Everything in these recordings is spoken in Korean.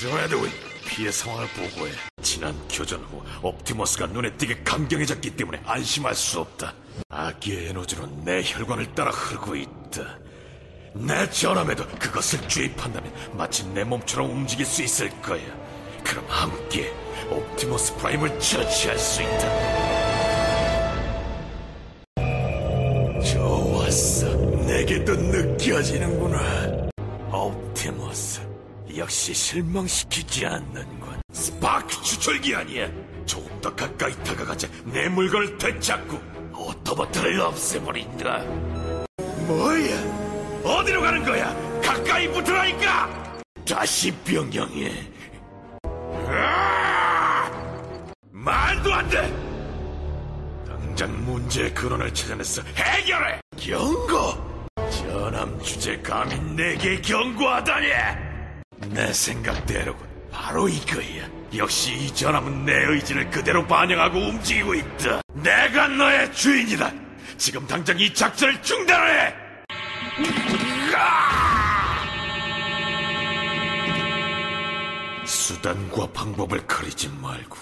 드레드윙 피해 상황을 보고해. 지난 교전 후 옵티머스가 눈에 띄게 강경해졌기 때문에 안심할 수 없다. 악의 에너지는 내 혈관을 따라 흐르고 있다. 내 전함에도 그것을 주입한다면 마치 내 몸처럼 움직일 수 있을 거야. 그럼 함께 옵티머스 프라임을 처치할 수 있다. 좋았어. 내게도 느껴지는구나. 옵티머스. 역시 실망시키지 않는군. 스파크 추출기 아니야. 조금 더 가까이 다가가자 내 물건을 되찾고 오토봇을 없애버린다. 뭐야? 어디로 가는 거야? 가까이 붙으라니까! 다시 변형해. 말도 안 돼! 당장 문제의 근원을 찾아내서 해결해! 경고! 전함 주제 감히 내게 경고하다니! 내 생각대로군. 바로 이거야. 역시 이 전함은 내 의지를 그대로 반영하고 움직이고 있다. 내가 너의 주인이다. 지금 당장 이 작전을 중단해! 수단과 방법을 가리지 말고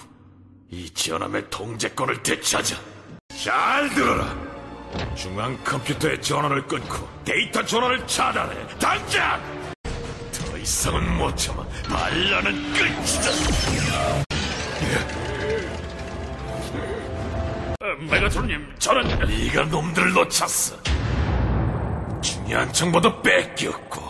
이 전함의 통제권을 되찾아. 잘 들어라. 중앙 컴퓨터의 전원을 끊고 데이터 전원을 차단해. 당장! 더 이상은 못 참아. 반란은 끝이다. 어, 메가트론님, 저는 네가 놈들을 놓쳤어. 중요한 정보도 뺏겼고